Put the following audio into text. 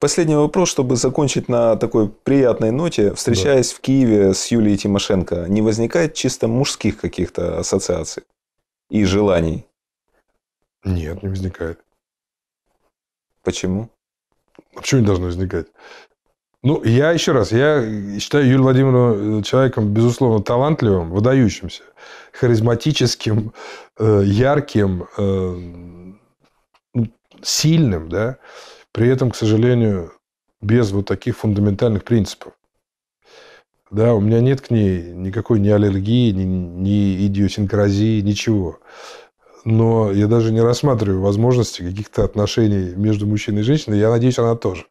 Последний вопрос, чтобы закончить на такой приятной ноте. Встречаясь да. в Киеве с Юлией Тимошенко, не возникает чисто мужских каких-то ассоциаций и желаний? Нет, не возникает. Почему? А почему не должно возникать? Ну, я еще раз, я считаю Юлию Владимировну э, человеком, безусловно, талантливым, выдающимся, харизматическим, э, ярким, э, сильным, да, при этом, к сожалению, без вот таких фундаментальных принципов. Да, у меня нет к ней никакой ни аллергии, ни, ни идиосинкразии, ничего. Но я даже не рассматриваю возможности каких-то отношений между мужчиной и женщиной. Я надеюсь, она тоже.